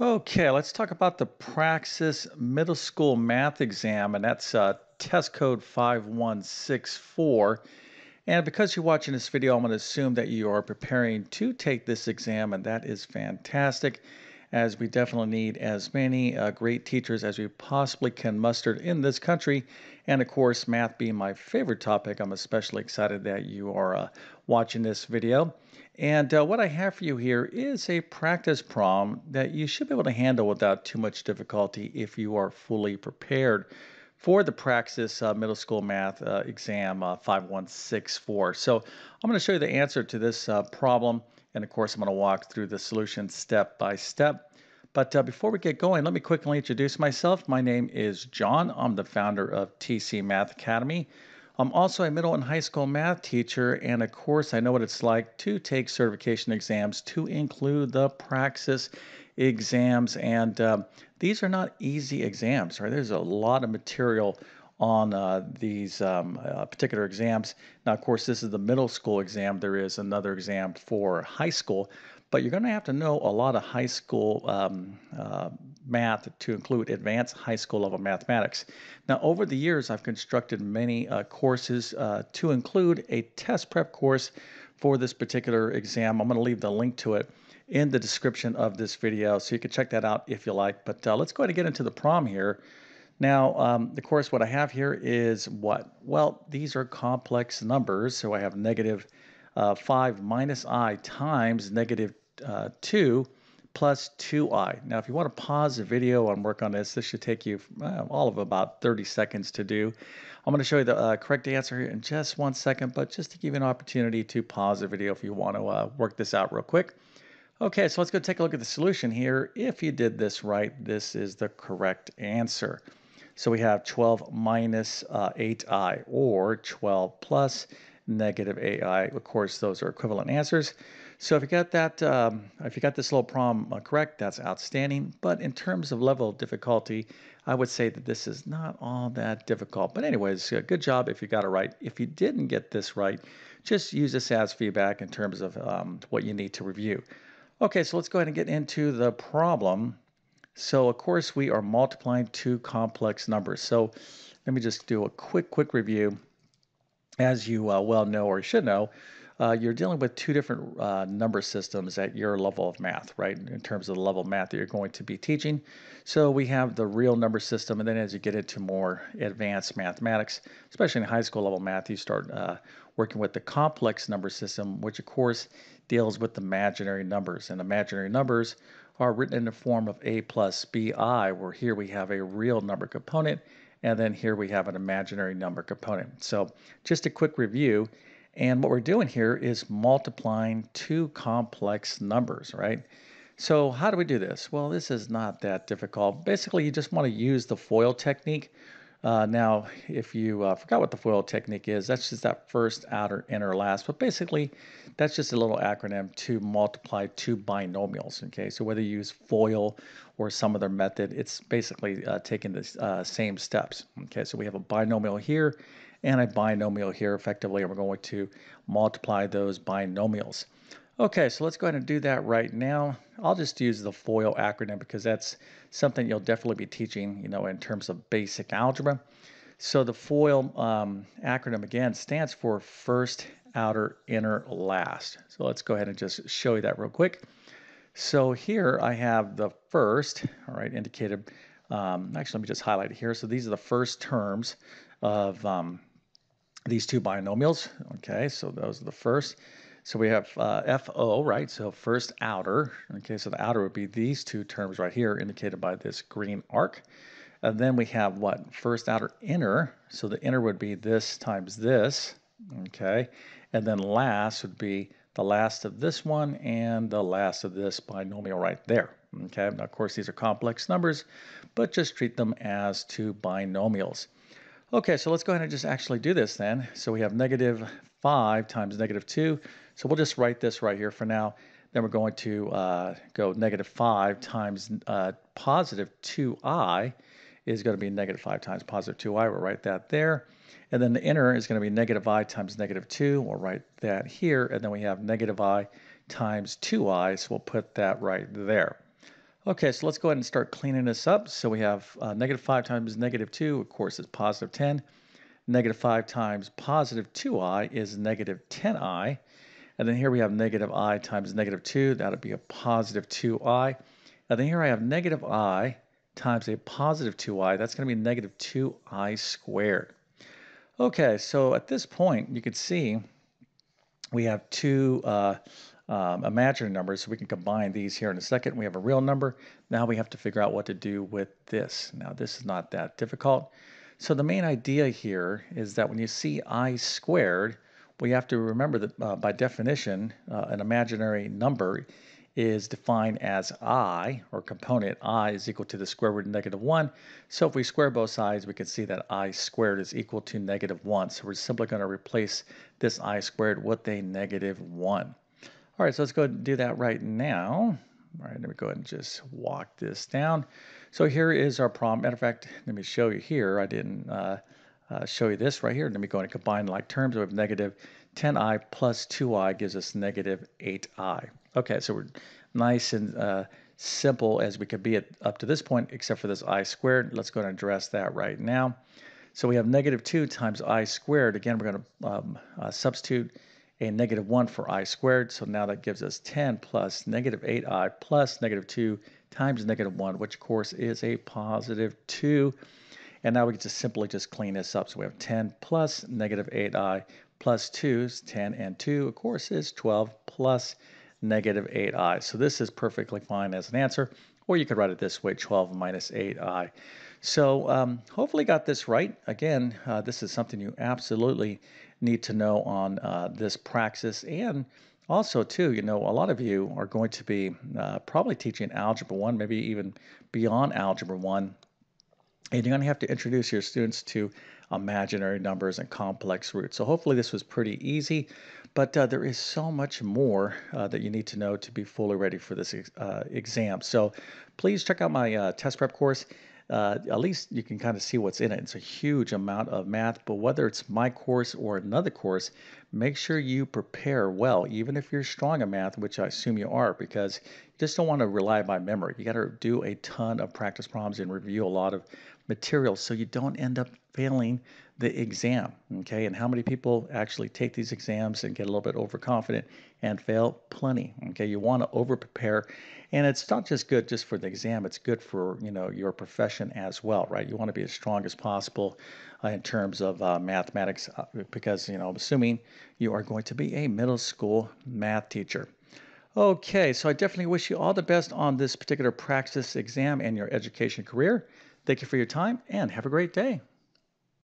Okay, let's talk about the Praxis Middle School Math exam, and that's uh, test code 5164. And because you're watching this video, I'm going to assume that you are preparing to take this exam, and that is fantastic, as we definitely need as many uh, great teachers as we possibly can muster in this country. And of course, math being my favorite topic, I'm especially excited that you are uh, watching this video. And uh, what I have for you here is a practice problem that you should be able to handle without too much difficulty if you are fully prepared for the Praxis uh, Middle School Math uh, exam uh, 5164. So I'm going to show you the answer to this uh, problem. And of course, I'm going to walk through the solution step by step. But uh, before we get going, let me quickly introduce myself. My name is John. I'm the founder of TC Math Academy. I'm also a middle and high school math teacher, and of course, I know what it's like to take certification exams to include the praxis exams. And uh, these are not easy exams, right? There's a lot of material on uh, these um, uh, particular exams. Now, of course, this is the middle school exam. There is another exam for high school, but you're going to have to know a lot of high school um, uh, math to include advanced high school level mathematics. Now, over the years, I've constructed many uh, courses uh, to include a test prep course for this particular exam. I'm going to leave the link to it in the description of this video, so you can check that out if you like. But uh, let's go ahead and get into the prom here. Now, um, the course, what I have here is what? Well, these are complex numbers, so I have negative, uh, 5 minus i times negative, uh, 2 plus 2i. Now, if you want to pause the video and work on this, this should take you uh, all of about 30 seconds to do. I'm going to show you the uh, correct answer here in just one second, but just to give you an opportunity to pause the video if you want to uh, work this out real quick. Okay, so let's go take a look at the solution here. If you did this right, this is the correct answer. So we have 12 minus, uh, 8i or 12 plus negative 8i. Of course, those are equivalent answers. So if you got that, um, if you got this little problem uh, correct, that's outstanding. But in terms of level of difficulty, I would say that this is not all that difficult. But anyways, uh, good job if you got it right. If you didn't get this right, just use this as feedback in terms of um, what you need to review. Okay, so let's go ahead and get into the problem. So of course we are multiplying two complex numbers. So let me just do a quick, quick review. As you uh, well know or should know, uh, you're dealing with two different uh, number systems at your level of math, right? In terms of the level of math that you're going to be teaching. So we have the real number system, and then as you get into more advanced mathematics, especially in high school level math, you start uh, working with the complex number system, which of course deals with imaginary numbers. And imaginary numbers are written in the form of a plus bi, where here we have a real number component, and then here we have an imaginary number component. So just a quick review and what we're doing here is multiplying two complex numbers, right? So how do we do this? Well, this is not that difficult. Basically, you just want to use the FOIL technique. Uh, now, if you uh, forgot what the FOIL technique is, that's just that first, outer, inner, last. But basically, that's just a little acronym to multiply two binomials. Okay, so whether you use FOIL or some other method, it's basically uh, taking the uh, same steps. Okay, so we have a binomial here and a binomial here effectively, and we're going to multiply those binomials. Okay, so let's go ahead and do that right now. I'll just use the FOIL acronym because that's something you'll definitely be teaching, you know, in terms of basic algebra. So the FOIL um, acronym again stands for first, outer, inner, last. So let's go ahead and just show you that real quick. So here I have the first, all right, indicated. Um, actually, let me just highlight it here. So these are the first terms of um, these two binomials. Okay, so those are the first. So we have uh, FO, right? So first outer. Okay, so the outer would be these two terms right here indicated by this green arc. And then we have what? First outer inner. So the inner would be this times this. Okay, and then last would be the last of this one and the last of this binomial right there. Okay, now of course these are complex numbers, but just treat them as two binomials. Okay, so let's go ahead and just actually do this then. So we have negative 5 times negative 2. So we'll just write this right here for now. Then we're going to uh, go negative 5 times uh, positive 2i is going to be negative 5 times positive 2i. We'll write that there. And then the inner is going to be negative i times negative 2. We'll write that here. And then we have negative i times 2i, so we'll put that right there. Okay, so let's go ahead and start cleaning this up. So we have uh, negative 5 times negative 2, of course, is positive 10. Negative 5 times positive 2i is negative 10i. And then here we have negative i times negative 2. That would be a positive 2i. And then here I have negative i times a positive 2i. That's going to be negative 2i squared. Okay, so at this point, you can see we have two uh, um, imaginary numbers, so we can combine these here in a second. We have a real number. Now we have to figure out what to do with this. Now this is not that difficult. So the main idea here is that when you see i squared, we have to remember that uh, by definition, uh, an imaginary number is defined as i, or component i is equal to the square root of negative 1. So if we square both sides, we can see that i squared is equal to negative 1. So we're simply going to replace this i squared with a negative 1. All right, so let's go and do that right now. All right, let me go ahead and just walk this down. So here is our problem. Matter of fact, let me show you here. I didn't uh, uh, show you this right here. Let me go and combine like terms. We have negative 10i plus 2i gives us negative 8i. Okay, so we're nice and uh, simple as we could be at, up to this point, except for this i squared. Let's go and address that right now. So we have negative 2 times i squared. Again, we're going to um, uh, substitute a negative 1 for i squared. So now that gives us 10 plus negative 8i plus negative 2 times negative 1, which of course is a positive 2. And now we can just simply just clean this up. So we have 10 plus negative 8i plus 2 is 10, and 2, of course, is 12 plus negative 8i. So this is perfectly fine as an answer. Or you could write it this way, 12 minus 8i. So um, hopefully got this right. Again, uh, this is something you absolutely need to know on uh, this praxis. And also too you know a lot of you are going to be uh, probably teaching algebra 1 maybe even beyond algebra 1 and you're going to have to introduce your students to imaginary numbers and complex roots. So hopefully this was pretty easy. But uh, there is so much more uh, that you need to know to be fully ready for this uh, exam. So please check out my uh, test prep course uh, at least you can kind of see what's in it. It's a huge amount of math, but whether it's my course or another course, make sure you prepare well, even if you're strong in math, which I assume you are, because you just don't want to rely by memory. You got to do a ton of practice problems and review a lot of material so you don't end up failing the exam. Okay, and how many people actually take these exams and get a little bit overconfident and fail? Plenty. Okay, you want to over prepare, and it's not just good just for the exam. It's good for you know your profession as well, right? You want to be as strong as possible uh, in terms of uh, mathematics uh, because you know I'm assuming you are going to be a middle school math teacher. Okay, so I definitely wish you all the best on this particular Praxis exam and your education career. Thank you for your time and have a great day.